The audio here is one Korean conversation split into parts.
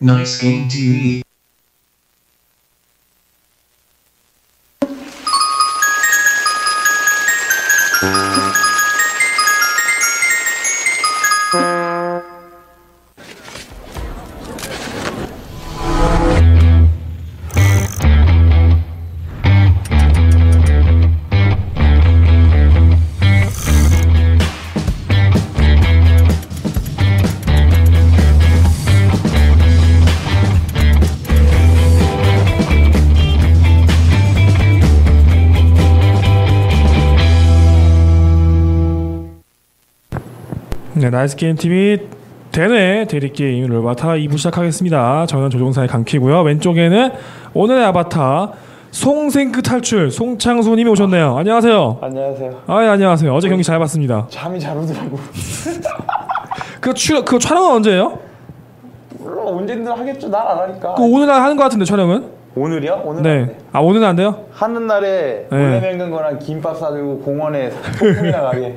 Nice Game TV. 나이스 게임 TV 대회 대리 게임 롤바타 2부 시작하겠습니다. 저는 조종사의 강퀴고요. 왼쪽에는 오늘의 아바타 송생크 탈출 송창수님이 오셨네요. 안녕하세요. 안녕하세요. 아, 예, 안녕하세요. 어제 경기 잘 봤습니다. 잠이 잘 오더라고. 그, 추, 그 촬영은 언제예요? 물론 언제든 하겠죠. 날 안 하니까. 그 오늘 날 하는 것 같은데 촬영은? 오늘이요? 오늘 안 네. 돼. 아 오늘은 안 돼요? 하는 날에 네. 몰래 먹는 거랑 김밥 사들고 공원에 소풍이나 가게.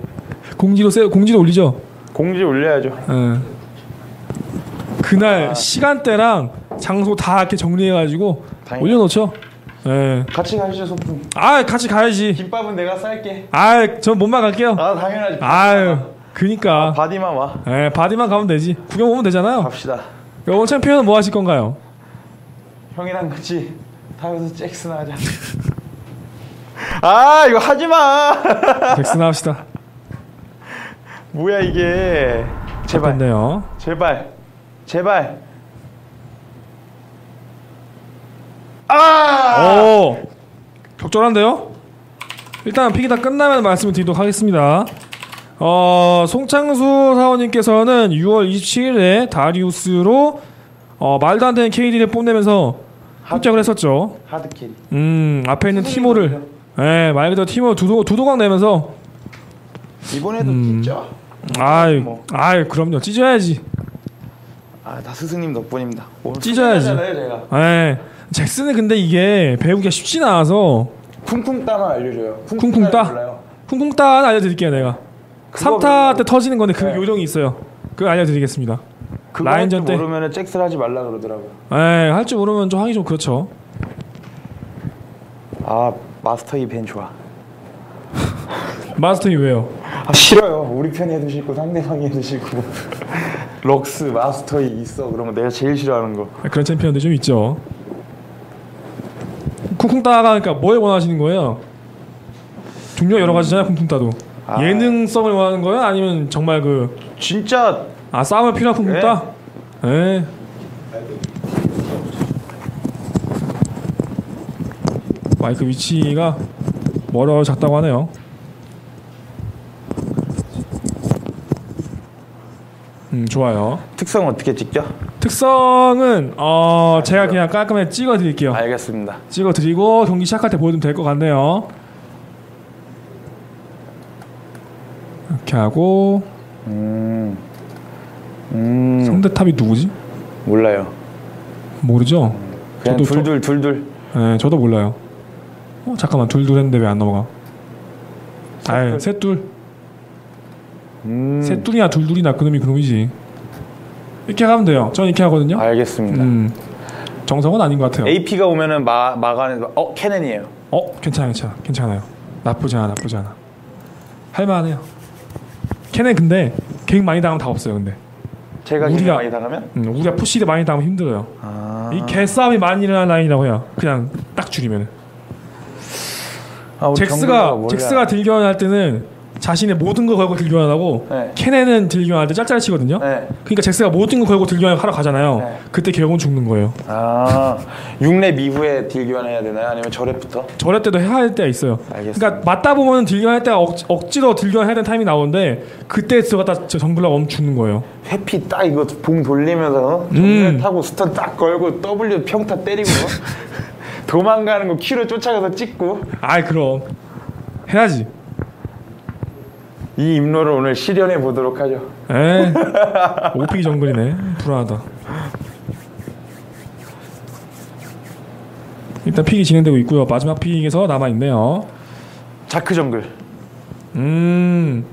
공지로 세 공지로 올리죠. 공지 올려야죠. 예. 그날 시간대랑 장소 다 이렇게 정리해가지고 당연히. 올려놓죠. 예. 같이 가시죠 소풍. 아 같이 가야지. 김밥은 내가 쌀게. 아, 전 몸만 갈게요. 아 당연하지. 아유, 그니까. body만 와. 예, body만 가면 되지. 구경 오면 되잖아요. 갑시다. 이번 챔피언은 뭐 하실 건가요? 형이랑 같이 타면서 잭스 하자. 아 이거 하지 마. 잭스 합시다. 뭐야 이게. 제발. 됐네요. 제발. 제발. 아! 오, 적절한데요? 일단 pick이 다 끝나면 말씀을 드리도록 하겠습니다. 어, 송창수 사원님께서는 6월 27일에 다리우스로 어, 말도 안 되는 KD를 뽐내면서 획작을 했었죠. hard carry. 음, 앞에 있는 티모를, 예, 말 그대로 티모 두도, 두도강 내면서, 이번에도 음. 진짜. 아유, 뭐. 아유, 그럼요. 찢어야지. 아, 다 스승님 덕분입니다. 찢어야지. 제가. 예. 잭슨은 근데 이게 배우기가 쉽진 않아서, 쿵쿵 따만 알려줘요. 쿵쿵 따? 쿵쿵 따 알려드릴게요, 내가. 그거 3타 때 터지는 건데 그 네. 요령이 있어요. 그거 알려드리겠습니다. 라인전 할줄 때. 모르면 잭스를 하지 말라 그러더라고요. 예, 할줄 모르면 좀 하기 좀 그렇죠. 아, 마스터 이벤 좋아. 마스터이 왜요? 아, 싫어요. 우리 편이 해도 싫고 상대방이 해도 싫고. 럭스 마스터이 있어. 그러면 내가 제일 싫어하는 거. 그런 챔피언들 좀 있죠. 쿵쿵 따가 그러니까 뭘 원하시는 거예요? 종류가 여러 가지잖아요, 쿵쿵 따도. 아. 예능성을 원하는 거예요? 아니면 정말 그, 진짜 아, 싸움에 필요한 쿵쿵 네. 따? 예. 마이크 위치가 멀어졌다고 하네요. 음, 좋아요. 특성 어떻게 찍죠? 특성은 어 제가 그냥 깔끔하게 찍어 드릴게요. 알겠습니다. 찍어 드리고 경기 시작할 때 보여주면 될 것 같네요. 이렇게 하고 음. 음. 상대탑이 누구지? 몰라요. 모르죠. 그냥 저도 저- 둘둘 둘둘. 네, 저도 몰라요. 어 잠깐만 둘둘 했는데 왜 안 넘어가? 아예 셋둘 음. 셋둘이나 둘둘이나 그놈이 그놈이지. 이렇게 하면 돼요. 저는 이렇게 하거든요. 알겠습니다. 음 정성은 아닌 것 같아요. AP가 오면은 마 마가는 어 캐넨이에요. 어 괜찮아 괜찮아 괜찮아요 나쁘지 않아 나쁘지 않아 할만해요 걔네 근데 계획 많이 당하면 다 없어요 근데 제가 우리가- 많이 당하면 음, 우리가 푸시를 많이 당하면 힘들어요 아. 이 개싸움이 많이 일어나는 라인이라고 해요 그냥 딱 줄이면 아, 잭스가. 잭스가 딜교환할 때는 자신의 모든 걸 걸고 딜교환하고 네. 케넨은 딜교환할 때 짤짤 치거든요 네. 그러니까 잭스가 모든 걸 걸고 딜교환 하러 가잖아요 네. 그때 결국은 죽는 거예요 아 6렙 이후에 딜 교환해야 되나요? 아니면 저랩부터? 저럴 때도 해야 할 때가 있어요. 알겠습니다. 그러니까 맞다 보면 deal교환할 때가 억, 억지로 deal교환해야 되는 타임이 나오는데 그때 들어갔다 저 jungler가 멈추는 거예요. 회피 딱 이거 봉 돌리면서 음. 타고 stun 딱 걸고 W 평타 때리고 도망가는 거 Q로 쫓아가서 찍고 아이 그럼 해야지. 이 임로를 오늘 실현해 보도록 하죠. 에 오pick이 정글이네. 불안하다. 일단 pick이 진행되고 있고요. 마지막 pick에서 남아 있네요. 자크 정글 음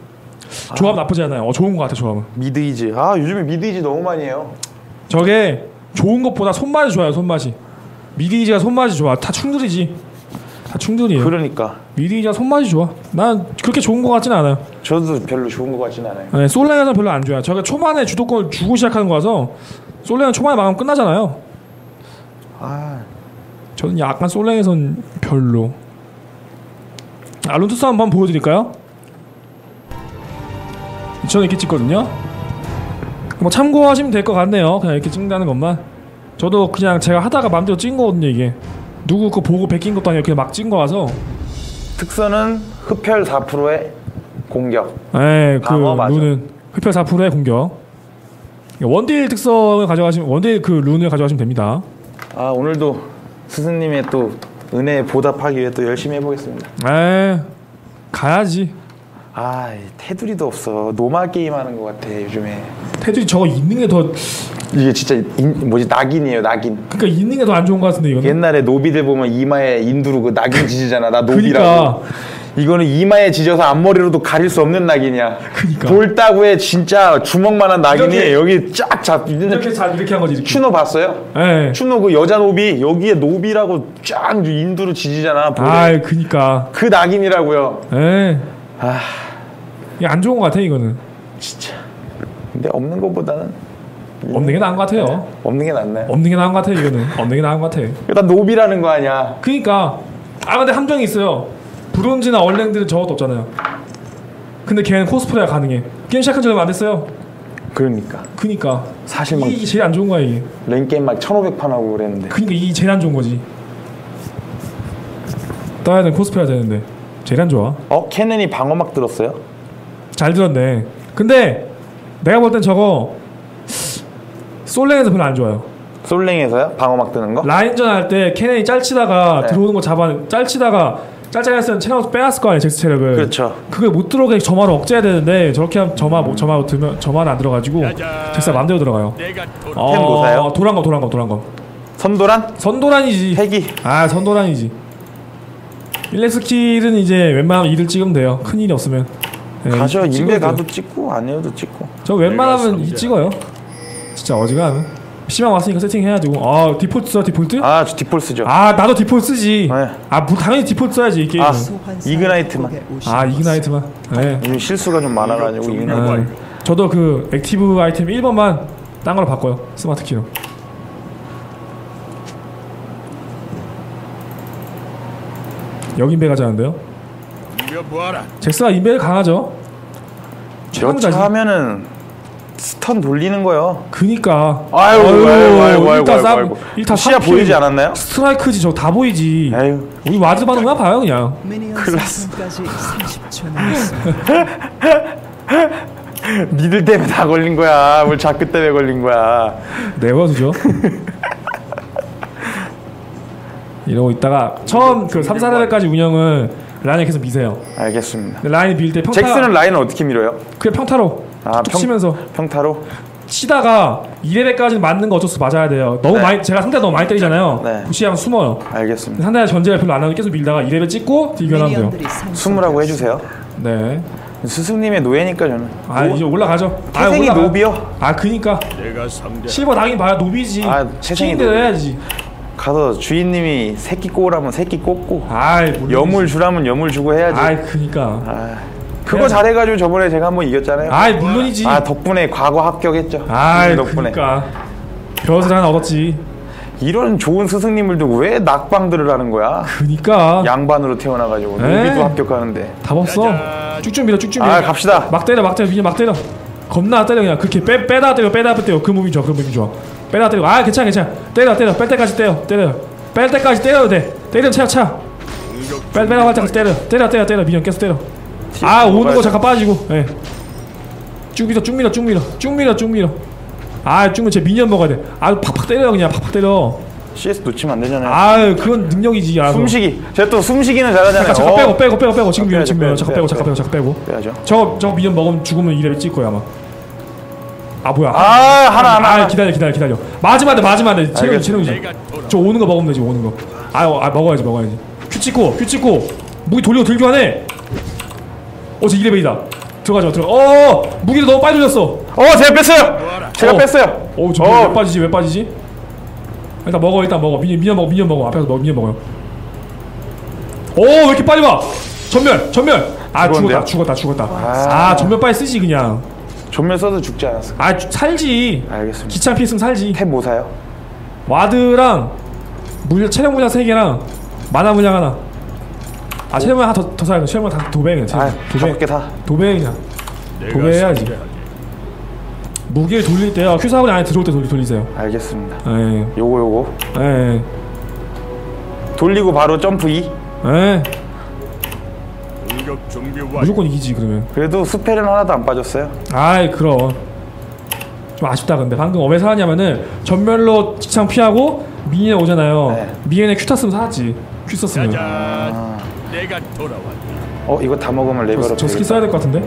조합 나쁘지 않아요. 어, 좋은 것 같아 조합은. mid 이즈 아 요즘에 mid 이즈 너무 많이 해요. 저게 좋은 것보다 손맛이 좋아요 손맛이 mid 이즈가 손맛이 좋아 다 충돌이지 다 충돌이에요? 그러니까. mid 이즈가 손맛이 좋아? 난 그렇게 좋은 것 같진 않아요. 저도 별로 좋은 것 같진 않아요. 네, 솔랭에서는 별로 안 좋아요. 저가 초반에 주도권을 주고 시작하는 거라서 솔랭은 초반에 막으면 끝나잖아요. 아. 저는 약간 솔랭에선 별로. 아 룬투스 한번 보여드릴까요? 저는 이렇게 찍거든요. 뭐 참고하시면 될 것 같네요. 그냥 이렇게 찍는다는 것만. 저도 그냥 제가 하다가 마음대로 찍은 거거든요 이게 누구 거 보고 베낀 것도 아니고 그냥 막 찍은 거라서 특선은 흡혈 4%의 공격. 에 그 방어 맞아. rune은 흡혈 4%의 공격 원딜 특성을 가져가시면 원딜 그 rune을 가져가시면 됩니다 아 오늘도 스승님의 또 은혜에 보답하기 위해 또 열심히 해보겠습니다. 에 가야지 아이 테두리도 없어. normal 게임 하는 것 같아 요즘에. 테두리 저거 있는 게 더 이게 진짜 인, 뭐지 낙인이에요 낙인. 그러니까 있는 게 더 안 좋은 것 같은데 이거는 옛날에 노비들 보면 이마에 인두로 그 낙인 지지잖아. 나 노비라고. 그러니까 이거는 이마에 지져서 앞머리로도 가릴 수 없는 낙인이야. 그러니까. 볼따구에 진짜 주먹만한 낙인이 이렇게- 여기 쫙 잡. 이렇게 잘 이렇게 한 거지 이렇게. 추노 봤어요? 예. 추노 그 여자 노비 여기에 노비라고 쫙 인두로 지지잖아. 볼에. 아, 그니까. 그 낙인이라고요. 예. 아 이게 안 좋은 것 같아 이거는. 진짜. 근데 없는 것보다는 없는 게 나은 것 같아요. 없는 게 낫네. 없는 게 나은 것 같아 이거는. 없는 게 나은 것 같아. 일단 노비라는 거 아니야. 그니까. 아 근데 함정이 있어요. 브론즈나 얼랭들은 저것도 없잖아요. 근데 걔는 코스프레가 가능해. 게임 시작한 지 얼마 안 됐어요. 그러니까 그니까. 사실 막 이게 제일 안 좋은 거야 이게. 랭 게임 막 1500판 하고 그랬는데 그니까 이게 제일 안 좋은 거지. 떠야 되는 코스프레가 되는데 제일 안 좋아. 어? 캐넨이 방어막 들었어요? 잘 들었네. 근데 내가 볼 땐 저거 솔랭에서 별로 안 좋아요. 솔랭에서요? 방어막 드는 거? 라인전 할때 캐넨이 짤치다가 네. 들어오는 거 잡아 짤치다가 짤짤 했으면 체력 빼앗을 거 아니야 잭스 체력을. 그렇죠 그걸 못 들어오게 점화를 억제해야 되는데 저렇게 하면 점화 못 점화 들면 점화는 안 들어가지고 잭스가 맘대로 들어가요. 내가 돈 템뭐 사요? 도란검 도란검 도란검. 선도란? 선도란이지. 핵이 아 선도란이지. 일렉스 킬은 이제 웬만하면 이를 찍으면 돼요. 큰 일이 없으면. 네, 가죠 인베. 가도 찍고 아니어도 찍고 저 웬만하면 이. 찍어요. 진짜 어지간하면. PC방 왔으니까 세팅해가지고 아 디폴트 써 디폴트? 아 저 디폴트 쓰죠 아 나도 디폴트 쓰지. 네. 아 뭐, 당연히 디폴트 써야지 이 게임. 아, 은 ignite만. 아 ignite만. 네. 요즘 실수가 좀 많아가지고 ignite 아, 저도 그 active 아이템 1번만 딴 걸로 바꿔요. smart key로. 여기 인베 가자는데요. 이거 뭐하라 잭스가 인베 강하죠. 최강자지. 여차하면은 스 턴 돌리는 거요 그니까. 아유 아유 아유 아유 아유 쌈, 아유 일타 시야 쌈 보이지. 않았나요? 스트라이크지 저 다 보이지. 아유 우리 와드 받는 거야 봐요 그냥. 클라스. 생성까지 30초 남았습니다. 니들 때문에 다 걸린 거야 뭘 자크 때문에 걸린 거야 내워두죠. 이러고 있다가 처음 그 3, 4레벨까지 운영을 라인에 계속 미세요. 알겠습니다 근데 라인이 밀때 평타 잭스는 라인을 어떻게 밀어요? 그냥 평타로 아, 툭툭 평- 치면서 평타로? 치다가 2레벨까지는 맞는 거 어쩔 수 맞아야 돼요. 너무 네. 많이 제가 상대 너무 많이 때리잖아요. 네. bush하면 숨어요. 알겠습니다 상대가 전제가 별로 안 하면 계속 밀다가 2레벨 찍고 딜교하면 돼요. 숨으라고 해주세요 네. 스승님의 노예니까 저는 아 이제 올라가죠. 아 태생이 올라가. 노비요 아 그니까 내가 상대 실버 당연히 봐야 노비지. 아, 태생이 노비. 해야지. 가서 주인님이 새끼 꼬라면 새끼 꼬고 아이 물론이지. 여물 주라면 여물 주고 해야지 아이 그니까. 아, 그거 잘해가지고 저번에 제가 한번 이겼잖아요. 아이 물론이지. 아 덕분에 과거 합격했죠. 스승님 덕분에. 그니까. 벼슬 하나 얻었지. 이런 좋은 스승님을 두고 왜 낙방들을 하는 거야? 그니까. 양반으로 태어나가지고. 에이. 노비도 합격하는데. 답 없어. 쭉쭉 밀어 쭉쭉 밀어. 아 갑시다. 막 때려 막 때려 그냥 막 때려. 겁나 때려 그냥. 그렇게 빼, 빼다 때려 빼다 때려. 그 무빙 좋아 그 무빙 좋아. 빼다 때려 아 괜찮아 괜찮아. 때려 때려. 뺄 때까지 때려 때려. 뺄 때까지 때려도 돼. 때리면 차차. 빼할 때까지 때려. 때려 때려 때려. 미련 계속 때려 아 오는 거 잠깐 빠지고 예 쭉 밀어 쭉 밀어 쭉 밀어 쭉 밀어 쭉 밀어 아쭉 밀어 제 미니언 먹어야 돼아 팍팍 때려 그냥 팍팍 때려 CS 놓치면 안 되잖아요 아 그건 능력이지 아 숨쉬기 제가 또 숨쉬기는 잘하잖아요 잠깐 어. 빼고 빼고 빼고 빼고 지금 아, 밀어 지금 밀어 잠깐 빼고 잠깐 빼고. 잠깐 빼고 빼야죠 저거 미니언 먹으면 죽으면 이레벨 찍을 거야 아마. 아 뭐야? 아 하나 하나 아 하나 기다려 기다려 기다려. 맞으면 안돼 맞으면 안 돼. 체력 알겠습니다. 체력이지. 내가 돌아 저 오는 거 먹으면 되지 오는 거. 아, 어, 아 먹어야지 먹어야지. Q 찍고 Q 찍고 무기 돌리고 들고 하네. 어 저 2레벨이다. 들어가자 들어. 어 무기를 너무 빨리 돌렸어. 어 제가 뺐어요 제가 어. 뺐어요 어저 어. 왜 빠지지 왜 빠지지? 일단 먹어 일단 먹어 minion minion 먹어 minion 먹어 앞에서 먹어 minion 먹어요 오 왜 이렇게 빨리 와 점멸 점멸 아? 죽었다 죽었다 죽었다 아. 아 점멸 빨리 쓰지 그냥 점멸 써도 죽지 않았어. 아 주- 살지 알겠습니다. 기창 피했으면 살지 템 뭐 사요? ward랑 물 체력 물약 3개랑 mana 물약 하나 아 물약 하나 더, 더 사야 돼 물약 다 도배 그냥 아, 도배. 개 다. 도배 그냥. 도배해야지. 무기를 돌릴 때요. Q 사거리 안에 들어올 때 돌리, 돌리세요. 알겠습니다. 예 요거 요거. 예, 돌리고 바로 점프 2. 예. 무조건 이기지 그러면. 그래도 spell은 하나도 안 빠졌어요. 아이 그럼. 좀 아쉽다 근데. 방금 왜 살았냐면은 점멸로 기창 피하고 minion 오잖아요. 네. minion에 Q 탔으면 살았지. Q 썼으면. 짜잔. 내가 돌아왔다. 어 이거 다 먹으면 저, 레벨업 저 스킬. 써야 될 것 같은데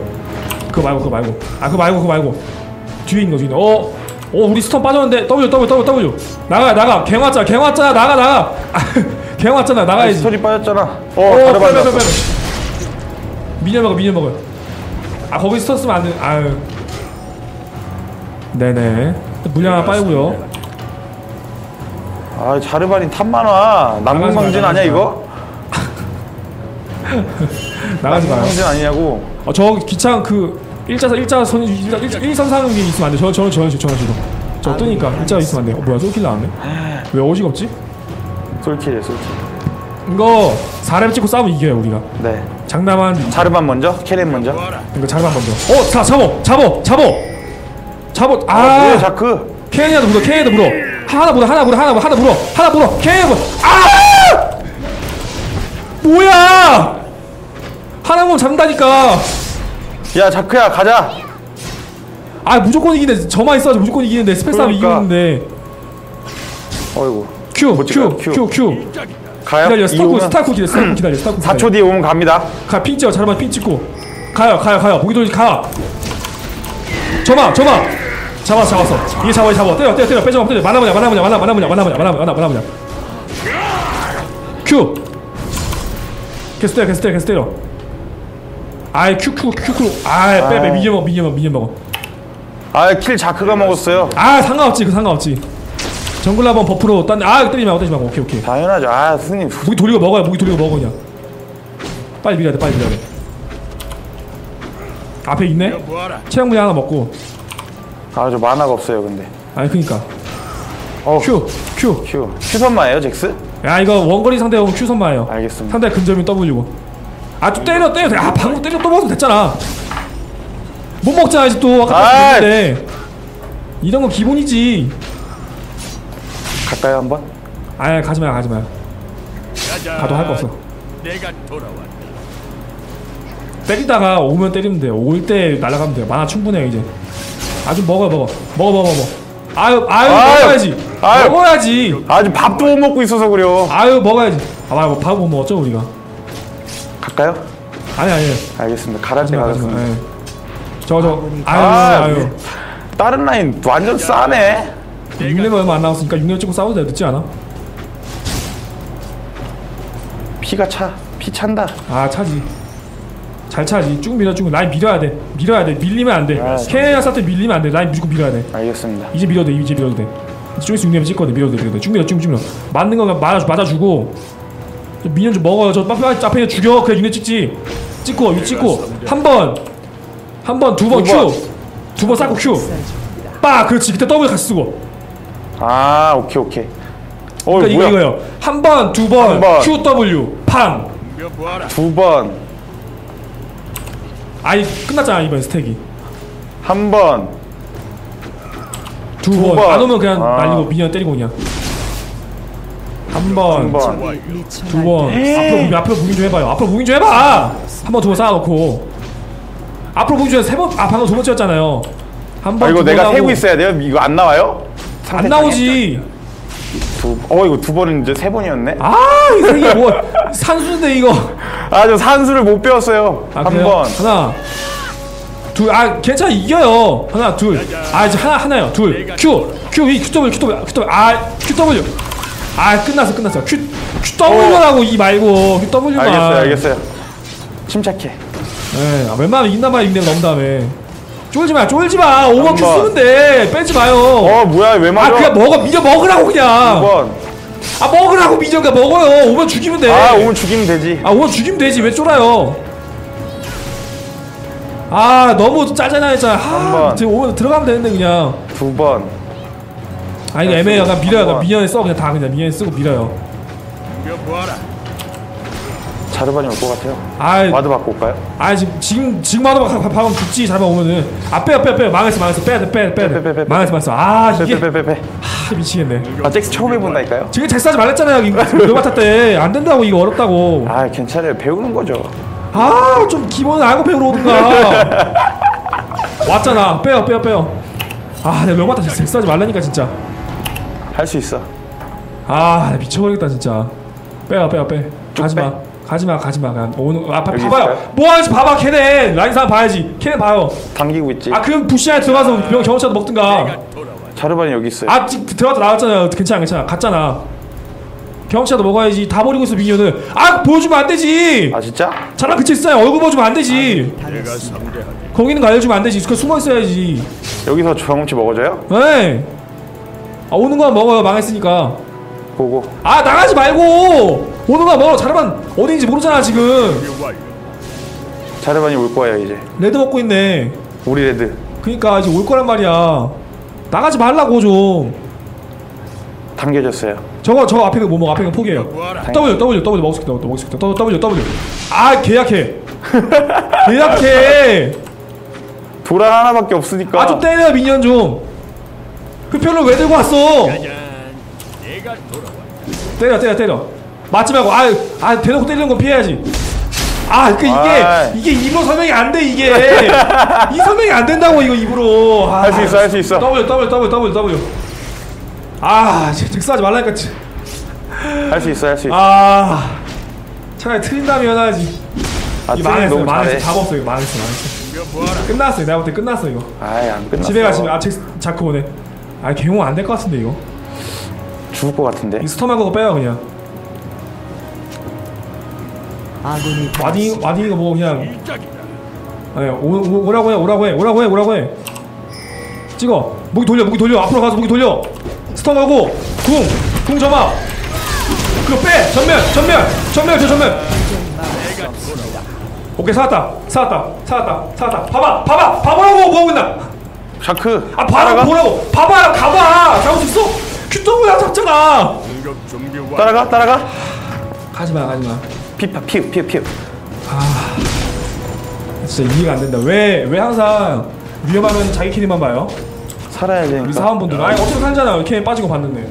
그거 말고 그거 말고 아 그거 말고 그거 말고 뒤에 있는 거 뒤에 있는 거 어? 어 우리 stun 빠졌는데 W W W W 나가 나가 갱 왔잖아 갱 왔잖아 나가 나가 아, 갱 왔잖아 나가야지 스토리 빠졌잖아. 어 어, 바로 빨리, 빨리, 받았어. 빨리. 미녀 먹어, 미녀 먹어요. 아, 거기 스쳤으면 안 돼. 아유. 네네. 물량 하나 빨고요. 아 자르바니 탑만화 남궁 나가지 마, 강진 나가지 아니야 마. 이거? 나가지 마요. 강진 아니냐고. 어, 저 기창 그 일자선 일자 선 일자 일자 일선상에 있으면 안 돼. 저 저는 저는 저는 저는 저 뜨니까 일자 있으면 안 돼. 어, 뭐야? 솔킬 나왔네. 왜 어지가 없지? 솔킬이에요 솔킬. 이거 4렙 찍고 싸우면 이겨요 우리가. 네. 장담하는데 자르반 먼저, 캐렌 먼저. 이거 잘만 먼저. 어, 자, 잡어, 잡어, 잡어, 잡어. 아, 아, 뭐야 자크? 케이아도 물어, 케이아도 물어. 하나 물어, 하나 물어, 하나 물어, 하나 물어, 하나 물어. 케이아 물어. 아! 뭐야? 하나 물어 잡는다니까. 야 자크야 가자. 아 무조건 이기는데 저만 있어가지고 무조건 이기는데 스펙 싸움 그러니까. 이기는데. 어이구. 큐, 못 큐, 찍어요, 큐, 큐. 큐. 짝이다. 가요? 기다려, 스타쿠, 스타쿠 기다려, 스타쿠 기다려, 스타쿠 기다려. 4초 뒤에 오면 갑니다. 가, 핑 찍어, 자르만 핑 찍고. 가요, 가요, 가요. 무기 돌리 가. 점아, 점아. 잡았어, 잡았어. 이게 잡아, 잡아. 때려, 때려, 때려. 빼줘, 때려. 만화무냐, 만화무냐, 만화, 만화무냐, 만화무냐, 만화무냐, 만화, 만화무냐. 큐. 계속 때려, 계속 때려, 계속 때려. 아이, Q, Q, Q, Q. 아이, 빼, 빼. 아이. minion 먹어, minion 먹어, minion 먹어. 아 kill 자크가 먹었어요. 아, 상관없지, 그 상관없지. 정글 라번 buff로 딴, 아, 때리지 말고, 때리지 말고. 오케이, 오케이. 당연하죠. 아 스승님. 무기 돌리고 먹어요. 무기 돌리고 먹어 그냥. 빨리 밀어야 돼. 빨리 밀어야 돼. 앞에 있네. 체력 물약 하나 먹고. 아 저 mana가 없어요 근데. 아니 그니까. 어 Q, Q. Q. Q 선마예요 잭스? 야 이거 원거리 상대 오면 Q 선마예요. 알겠습니다. 상대 근접이 W고. 아 좀 때려 때려. 아 방금 때려 또 먹으면 됐잖아. 못 먹잖아 아직 또 아까. 했는데. 이런 건 기본이지. 갈까요 한번? 아 가지 마요 가지 마요. 짜잔. 가도 할 거 없어. 내가 돌아왔다. 때리다가 오면 때리면 돼요. 올 때 날아가면 돼요. mana 충분해요 이제. 아주 먹어 먹어 먹어 먹어 먹어. 아유 아유, 아유. 먹어야지. 아유. 먹어야지. 아직 밥도 못 먹고 있어서 그래요. 아유 먹어야지. 아 말고 밥 못 먹었죠 우리가. 갈까요? 아니 아니. 알겠습니다. 마. 가겠습니다. 예. 저저 아유 아, 아유. 다른 라인 완전 싸네. 6레벨 얼마 안 남았으니까 6레벨 찍고 싸워도 돼 늦지 않아? 피가 차. 피 찬다. 아 차지. 잘 차지. 쭉 밀어 쭉 라인 밀어야 돼. 밀어야 돼. 밀리면 안 돼. 아, 케넨이야 사태 밀리면 안 돼. 라인 무조건 밀어야 돼. 알겠습니다. 이제 밀어도 돼. 이제 밀어도 돼. 좀 있으면 6레벨 찍거든. 밀어도 돼. 밀어도 돼. 쭉 밀어 쭉 밀어. 맞는 거 맞아 맞아주고. 저 minion 좀 먹어요. 저 앞에 있는 죽여. 그래 6레벨 찍지. 찍고 위 찍고 한 번. 한 번, 두 번 두 번. Q. 두 번 쌓고 Q. 빠! 그렇지. 그때 W 같이 쓰고. 아 오케이 오케이. 어 그러니까 이거 뭐야? 이거요. 한 번, 두 번, 한 번. Q W, 팡. 두 번, 아이 끝났잖아 이번 stack이. 한 번. 두 두 번. 번. 안 오면 그냥 아. 날리고 minion 때리고 그냥. 한 번, 두 번. 앞으로 moving, 앞으로 moving 좀 해봐요. 앞으로 moving 좀 해봐. 한 번, 두 번 쌓아놓고. 앞으로 moving 중에 세 번. 아 방금 두 번째였잖아요. 한 번. 아 이거 두 내가 번 세고. 있어야 돼요? 이거 안 나와요? 안 나오지. 두, 어 이거 두 번은 이제 세 번이었네. 아 이게 뭐 산수인데 이거. 아 저 산수를 못 배웠어요. 아, 한 그래요? 번. 하나 둘 아 괜찮아 이겨요 하나 둘 아 이제 하나 하나요 둘QQ이 QW QW QW 아 QW 아 끝났어 끝났어. Q QW라고 이 말고 QW만. 알겠어요 알겠어요. 침착해. 예 아, 웬만하면 이긴단 이긴다면 넘은 다음에. 쫄지 마 쫄지 마. 5번 큐 번. 쓰면 돼. 빼지 마요. 어 뭐야 왜아 맞아? 그냥 먹어 미녀 먹으라고 그냥. 5번. 아 먹으라고 minion 먹어요. 5번 죽이면 돼아 아 오면 죽이면 되지. 5번 죽이면 되지. 왜 쫄아요? 아 너무 짜증나 했잖아 아 5번 들어가면 되는데 그냥. 두 번. 아 이거 애매해 약간 밀어요. 약간 번. minion에 써. 그냥 다 그냥 minion에 쓰고 밀어요. 죽여보아라. 자르반이 올 것 같아요. 아 ward 받고 올까요? 아 지금 지금 지금 와도 막 방금 죽지 자르반 오면은. 아 빼요 빼요 빼요. 망했어 망했어. 빼야 돼 빼야 빼, 빼, 빼, 돼 빼. 망했어 망했어. 아 이게 빼빼빼빼. 아, 미치겠네. 아 잭스 처음 해본다니까요? 지금 잭스 하지 말랬잖아요. 이거 르바타 때안 된다고 이거 어렵다고. 아 괜찮아요. 배우는 거죠. 아 좀 기본은 알고 배우러 오든가. 왔잖아. 빼요 빼요 빼요. 아 내가 르바타 잭스 하지 말라니까 진짜 할 수 있어. 아나 미쳐버리겠다 진짜. 빼요 빼요 빼. 쭉 가지마. 빼. 가지마 가지마. 그냥 오는 아 봐- 봐봐요? 뭐 하는지 봐봐 걔네. 라인 상황 봐야지. 걔네 봐요. 당기고 있지. 아 그럼 부시 안에 들어가서 병 경험치라도 먹든가. 자르반이 여기 있어요. 아 지금 들어갔다 나왔잖아요. 괜찮아 괜찮아. 갔잖아. 경험치라도 먹어야지. 다 버리고 있어 미녀는 아 보여주면 안 되지. 아 진짜? 차라리 그치 있어요. 얼굴 보여주면 안 되지. 거기 있는 거 알려주면 안 되지. 그 숨어 있어야지. 여기서 경험치 먹어줘요? 네 아, 오는 거 먹어요 망했으니까 보고. 아 나가지 말고 오는 거 먹어 자르만 어디인지 모르잖아 지금. 자르반이 올 거예요 이제. red 먹고 있네 우리 red. 그니까 이제 올 거란 말이야 나가지 말라고 좀 당겨졌어요. 저거 저거 앞에 그뭐 먹어 앞에 그 포기해요. W W W 먹을 수 있다 먹을 수 있다 W W 아 계약해 계약해 도란 하나밖에 없으니까. 아 좀 때려 minion 좀 그 표를 왜 들고 왔어. 때려 때려 때려 맞지 말고 아아 대놓고 때리는 건 피해야지 아 그 이게 아이. 이게 입으로 설명이 안 돼 이게 이 설명이 안 된다고 이거 입으로 아, 할수 있어 할 수 있어. W W W W W 아 잭스하지 말라니까 치- 할수 있어 할 수 있어. 아 차라리 트린다면 하지 아 이 망했어 너무 망했어 잘해. 답 없어 이거 망했어 망했어. 끝났어 내가 볼 때 끝났어 이거 아이 안 끝났어. 집에 가 집에 아 잭스 자크 보내 아 개용 안될 것 같은데 이거? 죽을 것 같은데. 이거 빼요 그냥. 아군이 와딩 와딩 이거 뭐 그냥. 아니 오, 오, 오 라고 해 오라고 해 오라고 해 오라고 해. 찍어. 무기 돌려 무기 돌려. 앞으로 가서 무기 돌려. 스턴 가고 궁 궁 점화. 그거 빼. 전면 전면 전면 저 전면 오케이 살았다 살았다 살았다 살았다. 봐봐 봐봐 봐보라고 뭐하고 있나 샤크. 아 따라가. 보라고? 봐봐 가봐. 수 있어? 준비 완료. 따라가 따라가. 가지마 가지마. 피파 피우 피우 피우. 진짜 이해가 안 된다. 왜 왜 항상 위험하면 자기 캐리만 봐요? 살아야 우리 되니까. 사원분들은 아니 어차피 살잖아 캐리 빠지고 봤는데.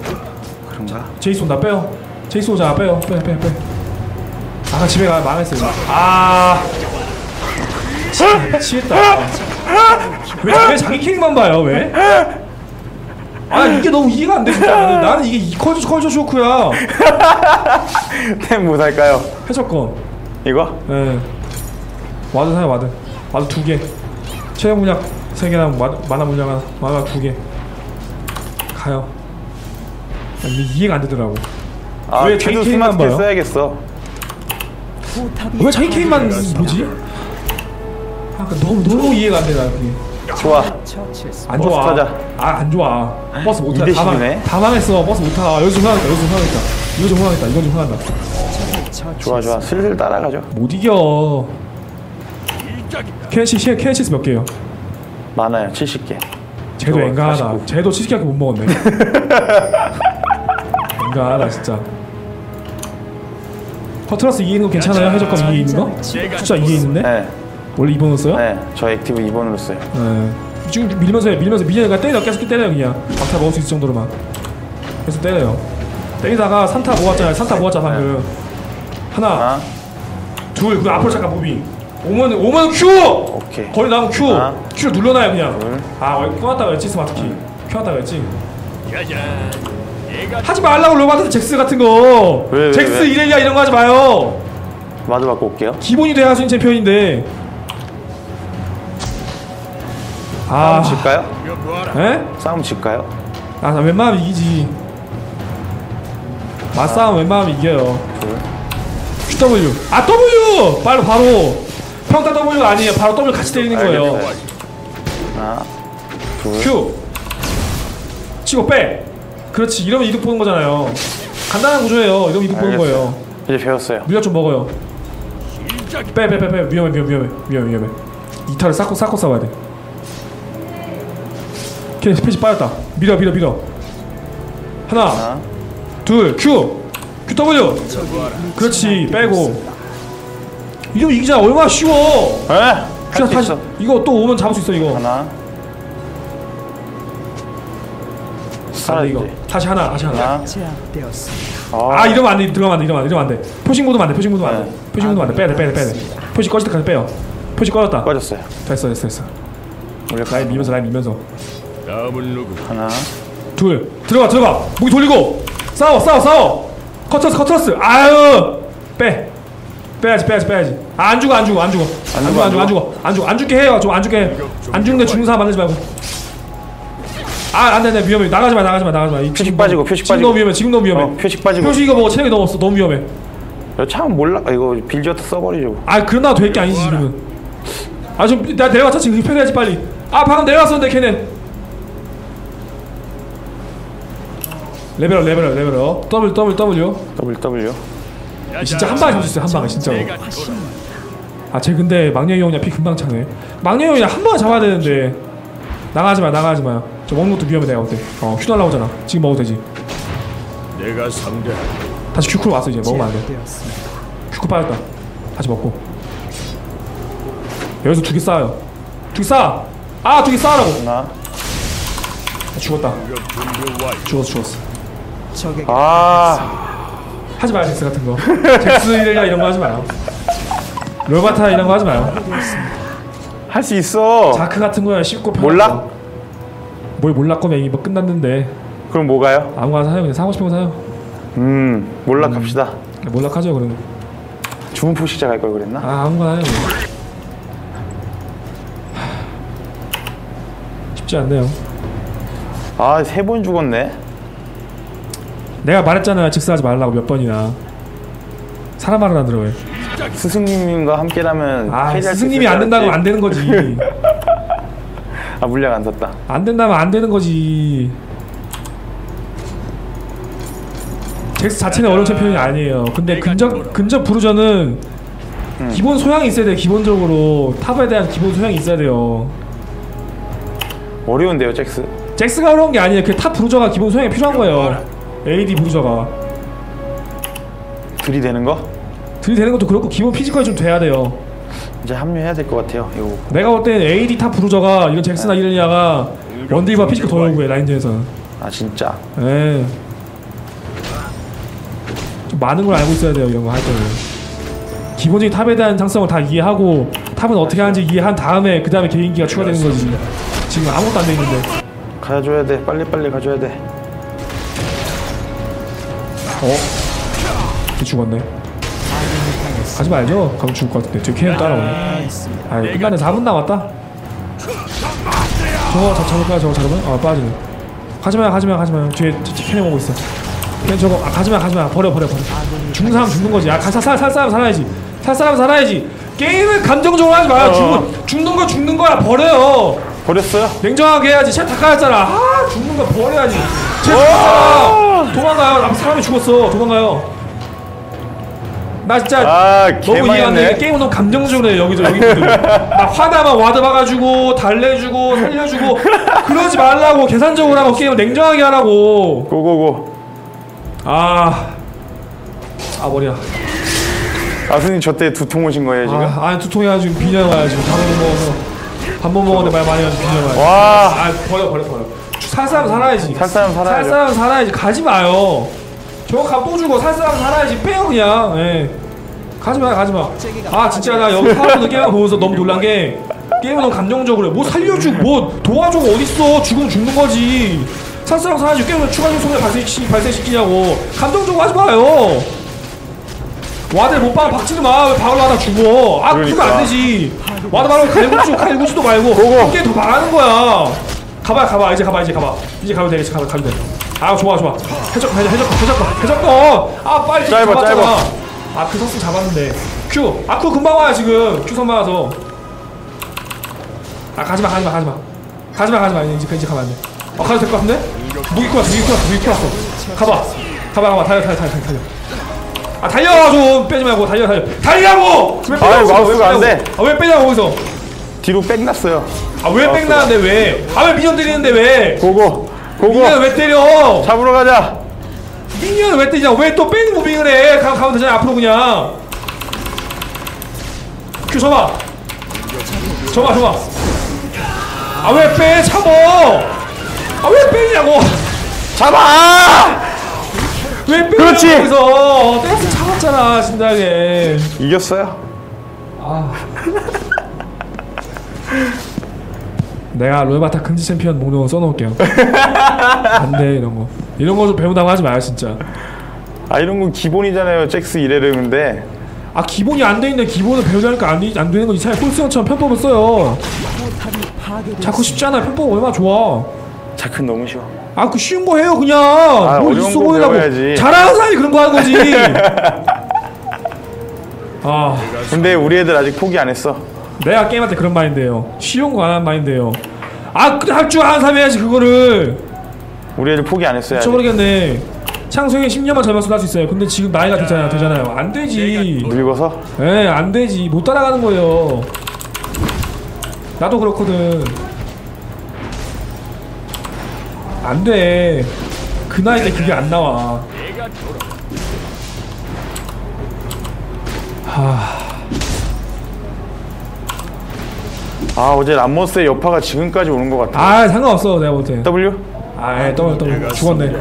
그런가? 제이스 온다. 빼요. 제이스 오잖아. 빼요. 빼 빼 빼. 아까 집에 가 망했어요. 아. 치- 치겠다 왜, 왜 자기 캐릭만 봐요 왜? 아 이게 너무 이해가 안돼 진짜 나는, 나는 이게 이 culture culture shock야 템뭐 살까요? 해적검 이거? 예 와드 사요 와드 와드 두 개 체력 물약 세 개랑 마, mana 물약 하나 mana 두개 가요 아, 이해가 안 되더라고 아 왜 자기 캐릭만 봐요? 써야겠어. 왜 자기 캐릭만 보지? 아, 그 너무 너무 이해가 안 돼, 나 그게. 좋아. 안 버스 좋아. 타자. 아, 안 좋아. 버스 못 타. 이대 다, 망. 다 망했어. 버스 못 타. 여기서 흥하겠다. 여기서 흥하겠다. 이거 좀 흥하겠다. 이건 좀 흥한다. 좋아 좋아. 슬슬 따라가죠. 못 이겨. 걔네 CS 걔네 CS 몇 개요? 많아요. 70개. 쟤도. 49. 쟤도 70개밖에 못 먹었네. 앵가하다 진짜. 커트러스 이기는 거 괜찮아요? 해적감 이기 있는 거? 내가 숫자 이기 있는데? 네. 원래 2번이었어요? 네. 저 액티브 2번으로 써요. 네. 지금 밀면서 해 밀면서 미녀가 때려 계속 때려요 그냥 막타 먹을 수 있을 정도로만 계속 때려요 때리다가 산타 모았잖아요 산타 모았잖아 방금 하나 하나. 둘 그 앞으로 잠깐 무빙 오면 오면 큐 오케이. 거리 나오면 큐 하나. 큐 눌러놔요 그냥 둘. 아왜 끊었다가 했지 스마트키 했지 짜잔. 내가 하지 말라고 로마트 잭스 같은 거 왜, 왜, 잭스 왜? 이렐리아 이런 거 하지 마요 마드 받고 올게요. 기본이 돼야 하수인 챔피언인데 아 싸움 질까요? 에? 싸움 질까요? 아, 나 웬만하면 이기지. 맞싸움 웬만하면 이겨요. QW. 아, W! 바로, 바로. 평타 W가 아니에요. 바로 W 같이 때리는 거예요. 하나, 둘. Q 치고 빼 그렇지 이러면 이득 보는 거잖아요 간단한 구조예요 이러면 이득 보는 알겠어요. 거예요 이제 배웠어요. 물약 좀 먹어요. 빼 빼 빼 빼 위험해 위험해 위험해 위험해 위험해 이타를 쌓고 쌓고 싸워야 돼 걔 스페이스 빠졌다. 밀어 밀어 밀어. 하나 하나, 둘 Q QW 그렇지 빼고. 이러면 이기자. 얼마나 쉬워. 에? 그냥 다시 있어. 이거 또 오면 잡을 수 있어 이거. 하나. 아, 이거. 다시 하나 다시 하나. 하나. 제압되었습니다. 아. 이러면 안돼 들어가면 안돼 이러면 안돼 이러면 안돼. 표식 모드 안돼 표식 모드 안돼. 네. 표식 모드 안돼. 빼야 돼 빼야 돼 빼야 돼. 표식 꺼질 때까지 빼요. 표식 꺼졌다. 꺼졌어요. 됐어 됐어 됐어. 원래 라인 밀면서 라인 밀면서? 하나. 둘 들어가 들어가. 무기 돌리고. 싸워 싸워 싸워. 커터스 커터스 아유. 빼. 빼야지 빼야지 빼야지. 아, 안 죽어 안 죽어 안 죽어. 안 죽어 안 죽어 안 죽어. 안 죽어. 안 죽게 해요. 좀 안 죽게. 해안 죽는데 죽는 사람 만들지 말고. 아 안돼 안돼. 위험해. 나가지 마 나가지 마 나가지 마이 표식 지금 빠지고, 너무- 표식 지금 빠지고. 너무 위험해 지금 너무 위험해. 어, 표식 빠지고. 표식 이거 뭐 체력이 너무 없어. 너무 위험해. 참 몰라. 이거 빌지어트 써버리죠. 아 그런다고 될게 아니지 지금은. 아좀 나 내려갔자 지금 흡혈해야지 빨리. 아 방금 내려갔었는데 걔는 level up level up level up. W W W W W. 진짜 한 방에 잡을 수 있어요, 한 방에, 진짜로. 아쟤 근데 막내 형이야 피 금방 차네. 막내 형이야 한 방에 잡아야 되는데. 나가지 마 나가지 마요 저 먹는 것도 위험해 내가 볼때. 어휴 날라오잖아. 지금 먹어도 되지. 내가 상대할 다시 Q cool 왔어 이제. 먹으면 안돼. Q cool 빠졌다. 다시 먹고. 여기서 두 개 쌓아요. 두 개 쌓아! 아두 개 쌓으라고! 하나. 아, 죽었다. 죽었어 죽었어 적에게 아. 하지 마요 잭스 같은 거 잭스 이래야 이런 거 하지 마요 롤바타 이런 거 하지 마요 할 수 있어. 자크 같은 거야 쉽고 편한 몰라? 거. 뭘 몰랐거면 이미 뭐 끝났는데 그럼 뭐가요? 아무거나 사요 그냥 사고 싶은 거 사요 음. 몰라 갑시다. 몰락하죠 그러면 주문 포식자 갈 걸 그랬나? 아 아무거나 해요 쉽지 않네요 아, 세 번 죽었네. 내가 말했잖아요. 직스하지 말라고 몇 번이나. 사람 말은 안 들어 왜 스승님과 함께라면 아 스승님이 안 된다고 줄안 되는 거지. 아, 물량 안 샀다. 안 된다면 안 되는 거지. 잭스 자체는 어려운 챔피언이 아니에요. 근데 근접 근접 부르저는 기본 소양이 있어야 돼요 기본적으로. 탑에 대한 기본 소양이 있어야 돼요. 어려운데요, 잭스. 잭스가 어려운 게 아니에요. 그 top bruiser가 기본 소양이 필요한 거예요 AD 부르저가 들이대는 거? 들이대는 것도 그렇고 기본 physical이 좀 돼야 돼요 이제 합류해야 될 것 같아요. 이거. 내가 볼 땐 AD 탑 부르저가 이런 잭스나 이렐리아가 원딜과 physical 더 요구해 라인전에서는 아, 진짜. 예. 좀 많은 걸 알고 있어야 돼요 이런 거 할 때는 기본적인 top에 대한 상성을 다 이해하고 top은 어떻게 하는지 이해한 다음에 그 다음에 개인기가 추가되는 거지 지금 아무것도 안 돼 있는데 가져야 돼. 빨리빨리 가져야 돼. 어? 걔 죽었네 가지 말죠 가면 죽을 것 같은데 뒤에 캐는 따라오네 아 끝나네 4분 남았다 저거 저 잡을까요 저거 잡으면? 아 빠지네 가지마요 가지마요 가지마요 뒤에 캐는 오고 있어 걔 저거 아 가지마 가지마 버려 버려 버려 죽는 사람 죽는 거지. 아, 살, 살, 살 사람 살아야지. 살 사람 살아야지. 게임을 감정적으로 하지 마요. 어. 죽는, 죽는 거 죽는 거야. 버려요. 버렸어요? 냉정하게 해야지. 쟤 닦아야잖아. 아, 죽는 거 버려야지. 쟤 죽었잖아. 도망가요. 앞 사람이 죽었어. 도망가요. 나 진짜 아, 너무 이해 안 돼. 게임은 너무 감정적으로 해. 여기서 여기. 나 화나면 ward 박아주고 달래주고 살려주고 그러지 말라고 계산적으로 하고 게임을 냉정하게 하라고. go go go. 아, 아 머리야. 아스님 저때 두통 오신 거예요, 지금? 아, 아니 두통이야 지금 비냐 와야 지금 밥을 못 먹어서 밥못 먹었는데 말 많이 해서 비냐 와야 와. 아 버려 버려 버려 살 사람 살아야지 살 사람 살아야죠. 살 사람 살아야지 가지 마요 저거 감동 주고 살 사람 살아야지 빼요 그냥 예 가지 마요 가지 마 아 진짜 나 여기 사람들 게임 보면서 너무 놀란 게 게임은 너무 감정적으로 해. 뭐 살려주고 뭐 도와주고 어딨어 죽으면 죽는 거지 살 사람 살아야지 게임을 추가적인 손해 발생시, 발생시키냐고 감정적으로 하지 마요 와드 못 박아 박지는 마. 왜 박으려 하다 죽어. 아, 그러면 그러니까. 안 되지. 와드 말고 갈구치도 갈구치도 말고. 이게 더 말하는 거야. 가봐, 가봐. 이제 가봐, 이제 가봐. 이제 가면 돼, 이제 가면 가면 돼. 아, 좋아, 좋아. 해적, 해적, 해적, 해적, 해적. 아, 빨리 짧아. 짧아. 아, 그 선수 잡았는데. 큐. 아, 큐 금방 와요 지금. 큐 선만 와서. 아, 가지마, 가지마, 가지마. 가지마 가지마 이제 이제 가면 안돼 어 가도 될 것 같은데? 무기 코 왔어 무기 코 왔어 무기 코 왔어 가봐 가봐 가봐 달려 달려 달려 달려 아 달려 좀 빼지 말고 달려 달려 달리라고 왜 아유, 빼냐고 마우스가 안 돼. 아왜 빼냐고 거기서 뒤로 백 났어요. 아왜 뺑나는데 왜? 아 왜 미니언 때리는데 왜? 고고 고고 미니언 왜 때려? 잡으러 가자. 미니언 왜 때리냐? 왜 또 빼는 무빙을 해? 가, 가면 되잖아 앞으로 그냥. Q 줘봐. 줘봐 줘봐. 아 왜 빼? 참어. 아 왜 빼냐고? 잡아! 왜 빼냐고 그렇지. 댄스 참았잖아 진작에. 이겼어요. 내가 롤바타 금지 챔피언 목록을 써놓을게요. 안돼 이런 거. 이런 거 좀 배운다고 하지 마요 진짜. 아 이런 건 기본이잖아요. 잭스 이레르인데 아 기본이 안 돼 있는데 기본을 배우자니까 안, 되- 안 되는 거지 차라리 폴스형처럼 편법을 써요. 자꾸 쉽지 않아 편법 얼마나 좋아 자크 너무 쉬워. 아 그 쉬운 거 해요 그냥 뭘 어려운 있어 거 보이라고 배워야지. 잘하는 사람이 그런 거 하는 거지 아 근데 우리 애들 아직 포기 안 했어. 내가 게임할 때 그런 마인드예요 쉬운 거 안 하는 마인드예요 아할줄 아는 사람이 해야지 그거를 우리 애들 포기 안 했어요. 아직. 미쳐버리겠네 창소형이 10년만 젊었으면 할수 있어요 근데 지금 나이가 되잖아요 되잖아요 안 되지 늙어서 예, 안 되지. 못 따라가는 거예요. 나도 그렇거든. 안 돼. 그 나이 때 그게 안 나와. 아 어제 람모스의 여파가 지금까지 오는 것 같아. 아, 상관없어. 내가 볼 때. W? 아, 예, 떠물, 떠물. 죽었네.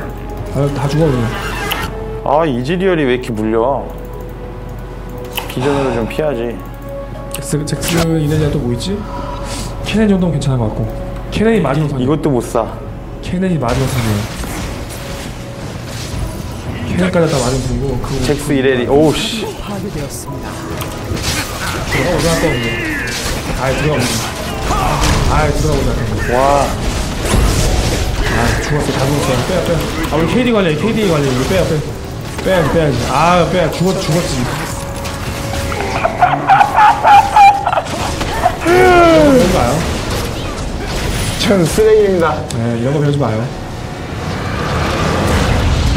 아, 다 죽어, 그냥. 아 이지리얼이 왜 이렇게 물려? 기존으로 좀 피하지. 잭스, 잭스 이네냐 또뭐 있지? 케넨 정도는 괜찮은 것 같고. 케넨이 마지노선이야. 이것도 못 사. 케넨이 마지노선이에요. 케넨까지 다 마지노선이고. 잭스 이레리. 오우 씨. 파괴되었습니다. 들어가 보자 할 거거든요. 아예 들어가 보자. 아예 들어가 보자. 와. 아 죽었어 다 죽었어. 빼야 빼. 아 우리 KD 관리 KD 관리 우리 빼야 빼. 빼야지 빼야지. 아 빼야 죽었 죽었지. 배우지 마요. 전 쓰레기입니다. 네 이런 거 배우지 마요.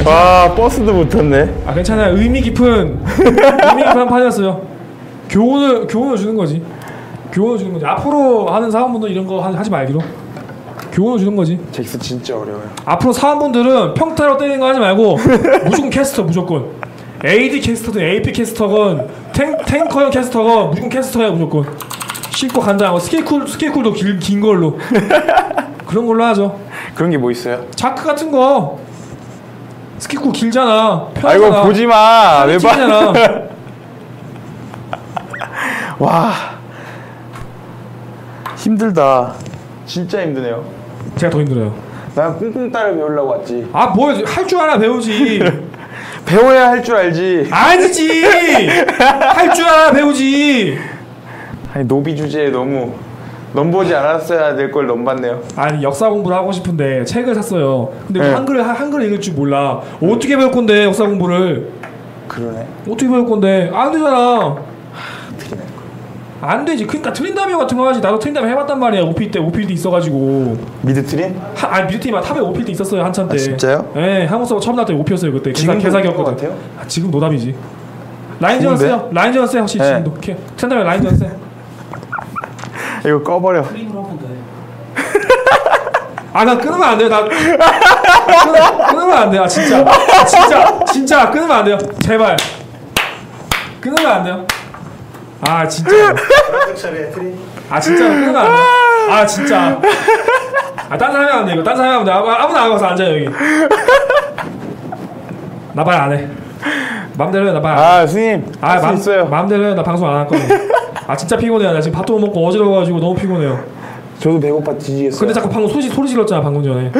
와 버스도 못 탔네. 아 괜찮아요. 의미 깊은 의미 깊은 판이었어요. 교훈을 교훈을 주는 거지. 교훈을 주는 거지. 앞으로 하는 사원분들 이런 거 하- 하지 말기로. 교훈을 주는 거지. 잭스 진짜 어려워요. 앞으로 사원분들은 평타로 때리는 거 하지 말고 무조건 캐스터 무조건 AD 캐스터든 AP 캐스터건 탱, 탱커형 캐스터건 무조건 캐스터야 무조건 씻고 간다 skill cool skill cool도 길, 긴 걸로 그런 걸로 하죠 그런 게 뭐 있어요? 자크 같은 거 skill cool 길잖아 아이고 편하잖아 보지 마. 왜 봐? 와. 힘들다. 진짜 힘드네요. 제가 더 힘들어요 난 꿍꿍 따를 배우려고 왔지. 아뭐할줄 알아 배우지 배워야 할 줄 알지. 아니지 할 줄 알아 배우지 아니 노비 주제에 너무 넘보지 않았어야 될 걸 넘봤네요. 아니 역사 공부를 하고 싶은데 책을 샀어요. 근데 네. 한글 한글 읽을 줄 몰라. 어떻게 배울 건데 역사 공부를 그러네. 어떻게 배울 건데 안 되잖아. 틀리네. 안 되지. 그러니까 트린다미어 같은 거 하지. 나도 트린다미어 해봤단 말이야. OP일 때 OP일 때 있어가지고. mid 트린? 하, 아니 뮤티마 top에 OP일 때 있었어요 한참 때. 아, 진짜요? 네, 한국 서버 처음 나왔을 때 OP였어요 그때. 있는 개사기였거든. 아, 지금 노답이지. line전? 세요. line전 세 혹시 네. 지금도. 트린다미어 라인전 세. 이거 꺼버려. 아, 나 끊으면 안 돼요. 나 끊, 끊으면 안 돼요. 아, 진짜, 진짜, 진짜 끊으면 안 돼요. 제발 끊으면 안 돼요. 아, 진짜. 아, 진짜 돼. 아, 진짜. 아, 딴 사람이 안 돼. 이거 딴 사람이 하면 돼. 아무- 아무나 안 가서 앉아 여기. 나 말 안 해. 맘대로 해. 나 말. 아 스님. 아, 맘, 있어요. 맘대로 해. 나 방송 안 할 거야. 아, 진짜 피곤해요. 나 지금 밥도 못 먹고 어지러워가지고 너무 피곤해요. 저도 배고파 뒤지겠어요. 근데 자꾸 방금 소리, 소리 질렀잖아 방금 전에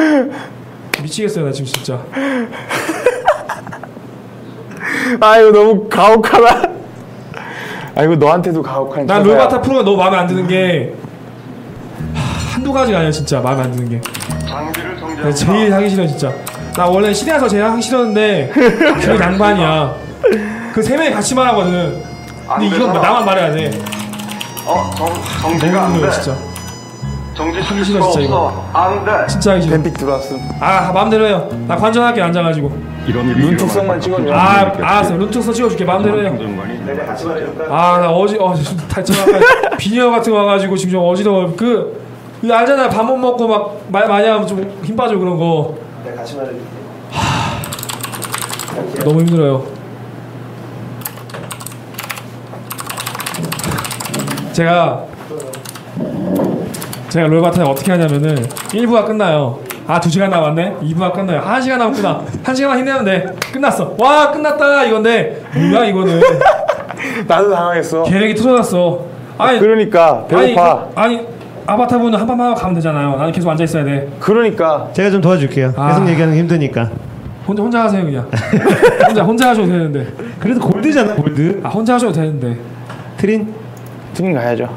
미치겠어요 나 지금 진짜 아 이거 너무 가혹하다. 아 이거 너한테도 가혹한. 난. 롤바타 프로가 너무 마음에 안 드는 게 하, 한두 가지가 아니야 진짜 마음에 안 드는 게. 나 제일 하기 싫어 진짜. 나 원래 시내에서 제일 하기 싫었는데 제일 양반이야. 그 세 명이 같이 말하거든. 근데 이건 뭐 나만 말해야 돼. 어, 정, 너무 정지가 안 돼. 진짜 하기 싫어 진짜 이거 진짜 하기 싫어 뱀픽 들어왔음. 아 마음대로 해요. 나 관전할게 앉아가지고. 이런 일이 눈 특성만 찍어줘. 아 알았어. 룬특서 찍어줄게 마음대로 해요 아나 어지 어 달처럼 아까 비녀 같은 거 와가지고 지금 좀 어지러워. 그, 그 알잖아. 밥 못 먹고 막 말 많이 하면 좀 힘 빠져 그런 거. 하, 너무 힘들어요. 제가 제가 롤바타를 어떻게 하냐면은 1부가 끝나요 아 2시간 남았네 2부가 끝나요 1시간 남았구나 1시간만 힘내면 돼 끝났어 와 끝났다 이건데 뭐야 이거는 나도 당황했어. 계획이 틀어졌어 아니 그러니까 배고파. 아니, 그, 아니 아바타 분은 한 번만 하고 가면 되잖아요 나는 계속 앉아 있어야 돼 그러니까 제가 좀 도와줄게요. 아. 계속 얘기하는 게 힘드니까. 혼자 혼자 하세요 그냥 혼자 혼자 하셔도 되는데 그래도 골드잖아 골드. 아 혼자 하셔도 되는데 트린 트린 가야죠.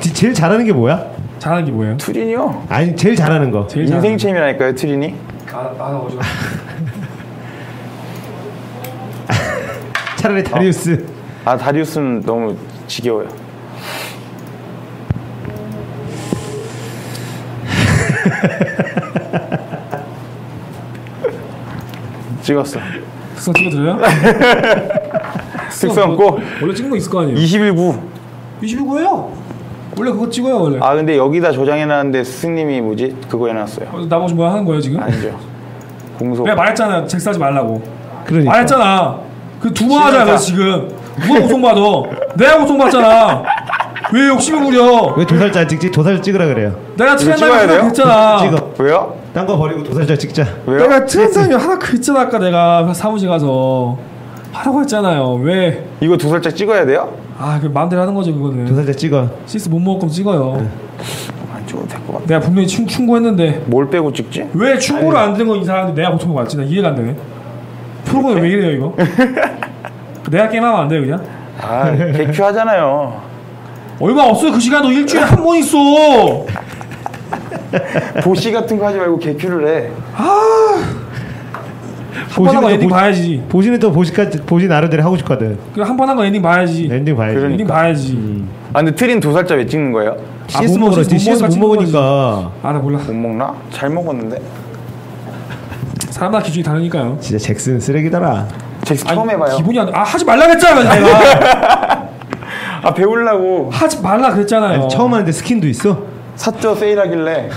지- 제일 잘하는 게 뭐야? 잘하는 게 뭐예요? 트린이요? 아니 제일 잘하는 거. 제일 인생 트린이. 게. 아, 아 어지러 차라리 다리우스. 아 다리우스는 너무 지겨워요. 찍었어. 특성 찍어드려요? 특성 꼭 원래 찍는 거 있을 거 아니에요 21구. 29예요 원래 그거 찍어요 원래 아 근데 여기다 저장해놨는데 스승님이 뭐지 그거 해놨어요. 어, 나머지 뭐 하는 거예요 지금? 아니죠. 공소. 내가 말했잖아 잭 사지 말라고 그러니까. 말했잖아 그 두 번 하잖아 그래서 지금 누가 고통받아 내가 고통받잖아 왜 욕심을 부려 왜 도살자 찍지? 도살 찍으라 그래요. 내가 돼요? 하나 그랬잖아 찍어. 왜요? 딴 거 버리고 도살자 찍자. 왜요? 내가 트렌다면 하나 그랬잖아 아까 내가 사무실 가서 하라고 했잖아요 왜 이거 두 살짝 찍어야 돼요? 아, 그 마음대로 하는 거죠, 그거는. 도살자 찍어. 시스 못 먹을 거면 찍어요. 안 찍어도 될 것 같아. 내가 분명히 충, 충고했는데 뭘 빼고 찍지? 왜 충고를 안 드는 건이 사람한테 내가 고통을 받지? 나 이해가 안 되네. 프로그램 왜 이래요, 이거? 내가 게임하면 안 돼요, 그냥? 아 개큐 하잖아요. 얼마 없어요, 그 시간도 일주일에 한 번 있어! 보시 같은 거 하지 말고 개큐를 해. 한번한거 엔딩 봐야지. 보시는 또 보시까지 보시 나름대로 하고 싶거든. 한번 한 거 엔딩 봐야지. 엔딩 봐야지. 그러니까. 엔딩 봐야지. 아 근데 트린 두 살짜 왜 찍는 거예요? CS 못 먹으러 먹- CS 못 먹으니까 먹으니까 아, 나 몰라. 못 먹나? 잘 먹었는데. 사람마다 기준이 다르니까요. 진짜 잭슨 쓰레기더라. 아니, 처음 해봐요. 기분이 안 돼. 아, 하지 말라 그랬잖아, 내가. 아 배우려고 하지 말라 그랬잖아요. 아니, 처음 하는데 스킨도 있어? 샀죠 세일하길래.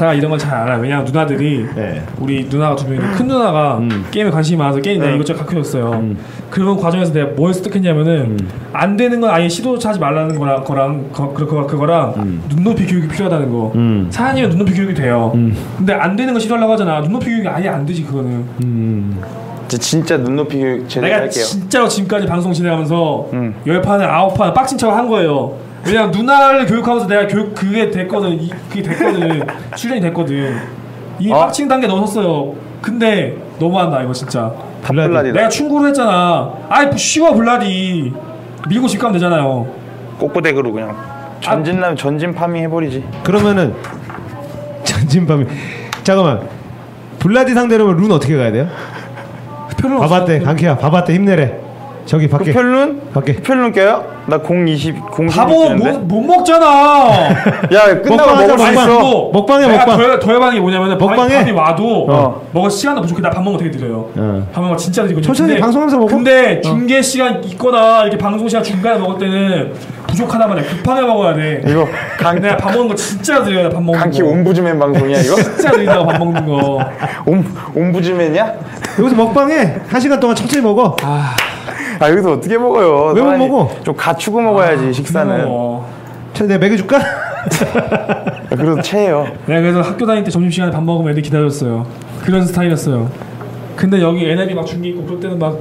제가 이런 걸 잘 알아요. 왜냐면 누나들이 네. 우리 누나가 두 명이 큰 누나가 음. 게임에 관심이 많아서 게임 내가 이것저것 가르쳐줬어요. 그런 과정에서 내가 뭘 습득했냐면은 음. 안 되는 건 아예 시도조차 하지 말라는 거랑 거랑 거, 그, 그, 그거랑 눈높이 교육이 필요하다는 거. 음. 사장님은 눈높이 교육이 돼요. 음. 근데 안 되는 거 시도하려고 하잖아. 눈높이 교육이 아예 안 되지 그거는. 음. 저 진짜 눈높이 교육 제대로 내가 할게요. 진짜로 지금까지 방송 진행하면서 음. 열 판에 아홉 판 빡친 척 한 거예요. 왜냐면 누나를 교육하면서 내가 교육 그게 됐거든. 이, 그게 됐거든. 수련이 됐거든. 이 어? 빡친 단계 넣었어요. 근데 너무한다 이거 진짜. 블라디다. 내가 충고를 했잖아. 아이 쉬워 블라디. 밀고 집 가면 되잖아요. 꼬꼬댁으로 그냥 전진남 전진 파밍 해버리지. 그러면은 전진밤이 잠깐만 블라디 상대로는 룬 어떻게 가야 돼요? 바바떼 강키야 바바떼 힘내래 저기 밖에 흡혈룬? 밖에 흡혈룬 깨요? 나 020, 0 바보 못, 못 먹잖아. 야 끝나고 먹을 수 먹방. 있어. 내가 먹방. 더, 더 해방이 뭐냐면은 먹방해. 밥이, 밥이 와도 어. 먹을 시간도 부족해. 나 밥 먹는 거 되게 느려요. 어. 밥 먹는 거 진짜 느리거든. 천천히 근데- 방송하면서 먹어. 근데 중계 시간 있거나 이렇게 방송 시간 중간에 먹을 때는 부족하단 말이야. 급하게 먹어야 돼. 이거 강, 내가 밥 먹는 거 진짜 느려요. 밥 먹는 강키 거. 옴부즈맨 방송이야 이거? 진짜 느리다고 밥 먹는 거. 옴, 옴부즈맨이야? 여기서 먹방해 한 시간 동안 천천히 먹어 아 여기서 어떻게 먹어요? 왜못 사람이 먹어? 좀 갖추고 먹어야지 식사는. 어. 저 내가 먹여줄까? 야, 그래도 체해요. 내가 그래서 학교 다닐 때 점심 시간에 밥 먹으면 애들 기다렸어요. 그런 스타일이었어요. 근데 여기 애들이 막 중계 있고 그럴 때는 막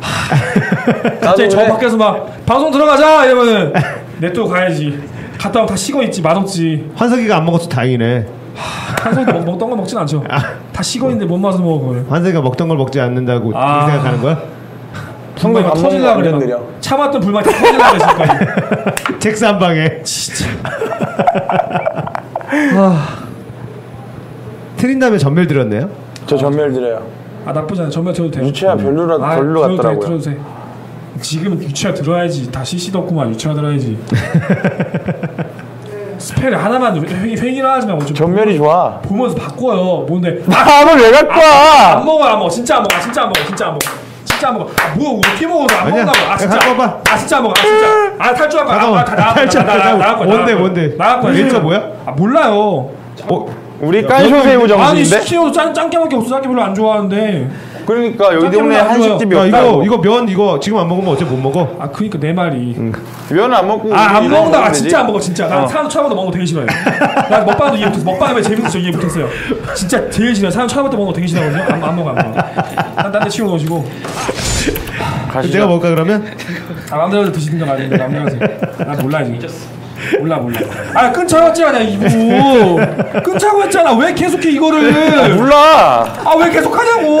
갑자기 저. 밖에서 막 방송 들어가자 이러면은 냅두고 가야지. 갔다 오면 다 식어 있지 맛없지. 환석이가 안 먹어서 다행이네 한성이 먹, 먹던 거 먹진 않죠. 다 식어 있는데 못 마서 먹어 그걸. 환석이가 먹던 걸 먹지 않는다고 아. 생각하는 거야? 성공 막밥 먹는 거 터질라 그래. 느려. 참았던 불만이 다 터질라 그래 지금까지. 잭스 한 방에 진짜. 트린 다음에 전멸 들었네요 저 전멸 드려요. 아 나쁘지 않아. 전면 들어도 돼요. 유채야 별로라 아, 별로 들어도 돼, 같더라고요. 들어도 돼. 지금은 유치화 들어야지. 다 CC도 없구만 유치화 들어야지. 스펠 하나만 획- 획일화 하지 말고 좀 전멸이 좋아. 보면서 바꿔요. 뭔데? 밥을 왜 갖고 안 와? 먹어 안 먹어 진짜 안 먹어 아, 진짜 안 먹어 진짜 안 먹어 진짜 안 먹어 아 뭐야 어떻게 먹어 안 아니야. 먹는다고 아 진짜 갖고 와봐. 아 진짜 안 먹어 아 진짜 아 탈주할 거야 잠깐만. 아, 다 거야 탈출, 나- 나- 나-. 나갈 거야 뭔데. 뭔데? 나갈 거야 메뉴가 뭐야? 아 몰라요 어? 우리 깐쇼 새우 아니 정신인데? 시키어도 짠 짠게밖에 없어 짠게 별로 안 좋아하는데 그러니까 여기 동네 좋아요. 한식집이 야 없다고. 이거 이거 면 이거 지금 안 먹으면 어차피 못 먹어. 아 그니까 내 말이 면은 안 먹고 아 안 먹는다 아 되지. 진짜 안 먹어 진짜 난 어. 사람 처음부터 먹는 거 되게 싫어요 난 먹방도 이해 못했어 먹방에 왜 재밌어 저 이해 못했어요 진짜 제일 싫어요 사람 처음부터 먹는 거 되게 싫어하거든요 안, 안 먹어 안 먹어 딴데 치워 가시죠. 내가 먹을까 그러면? 아 맘대로 드시든가 말든가 맘대로 하세요 난 몰라 이제 몰라 몰라. 아 끊자고 했잖아 이거 끊자고 했잖아. 왜 계속해 이거를? 몰라. 아 왜 계속 하냐고